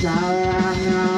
It's